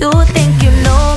You think you know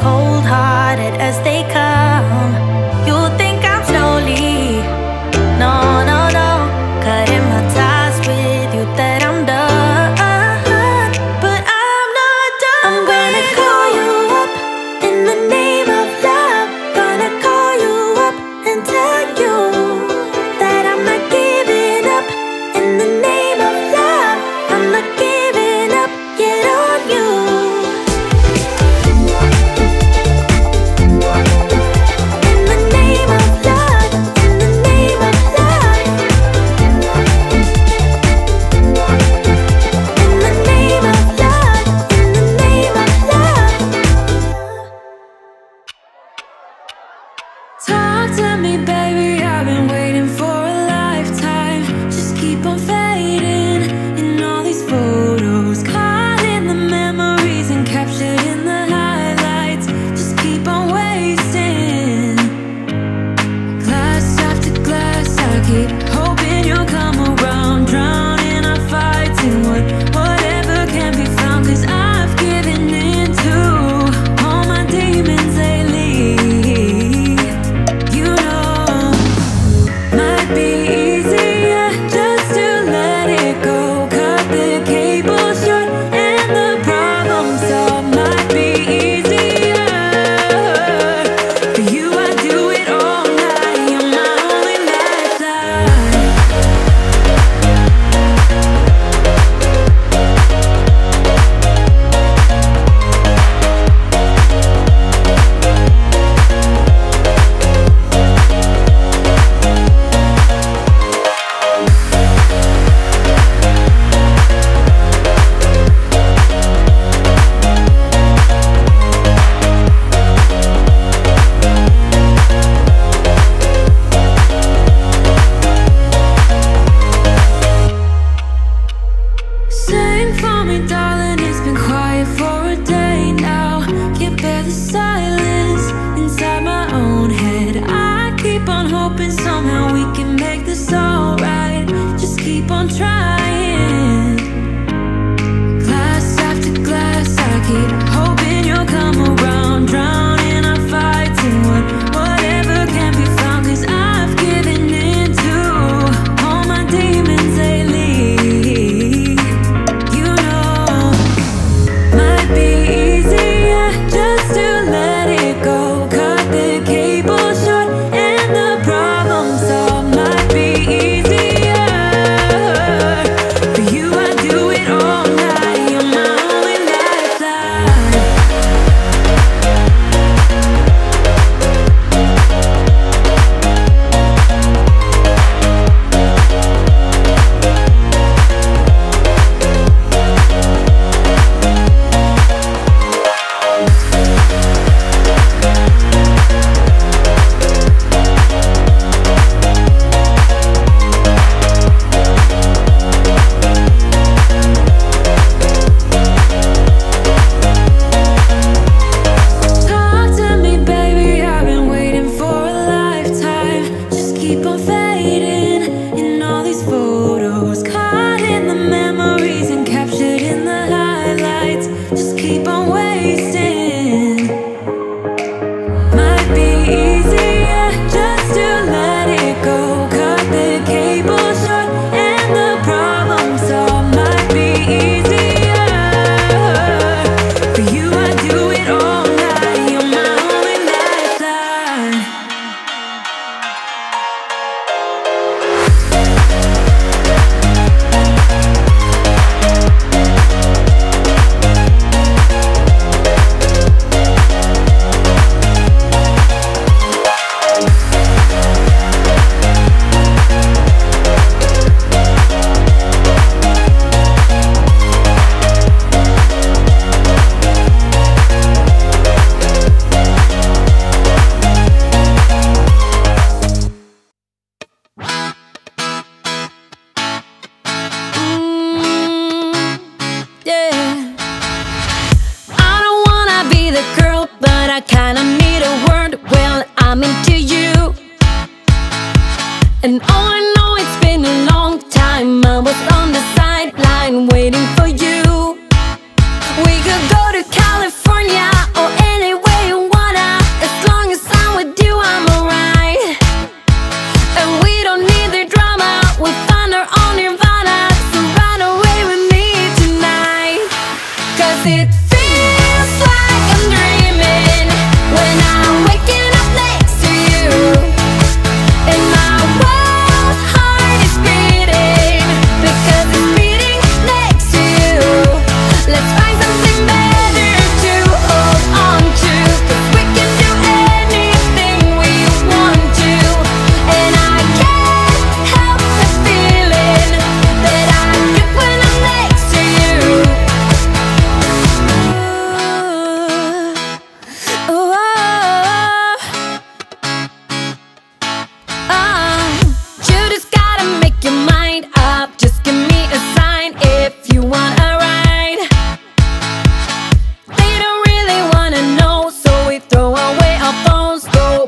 cold-hearted as they come.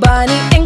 Bonnie and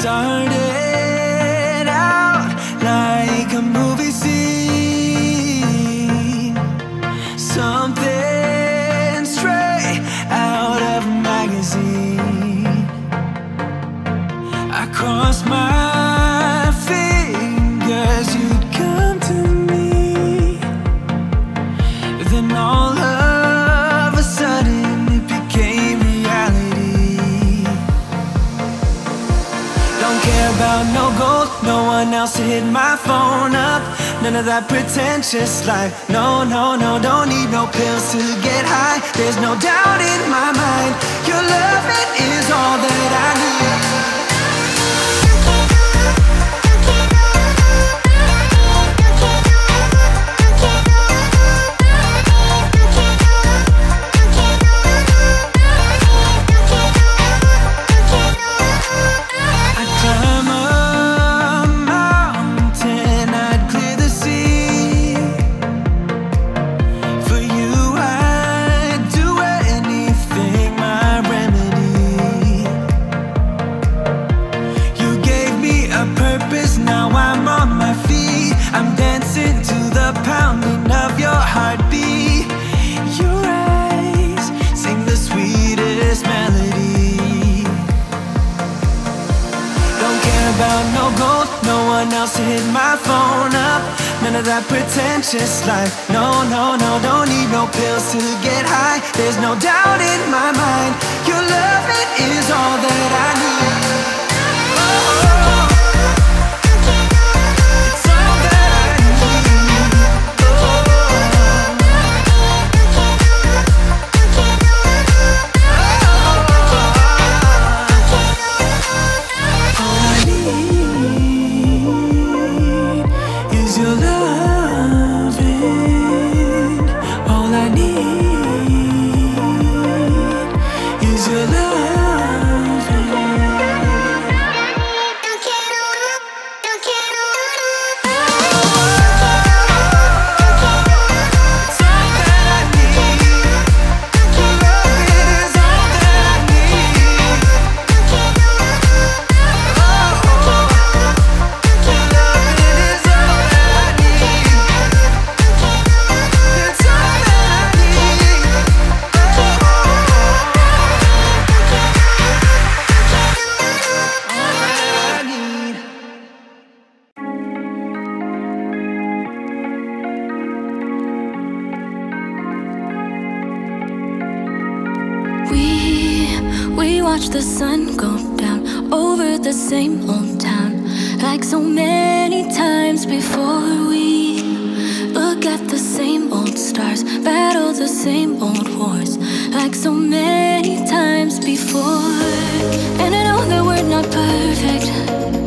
started. someone else to hit my phone up. None of that pretentious life. No, no, no, don't need no pills to get high. There's no doubt in my mind. Your loving is all that I need. about no gold, no one else to hit my phone up. None of that pretentious life. No, no, no, don't need no pills to get high. There's no doubt in my mind. Your love it is all that I need. wars like so many times before. And I know that we're not perfect.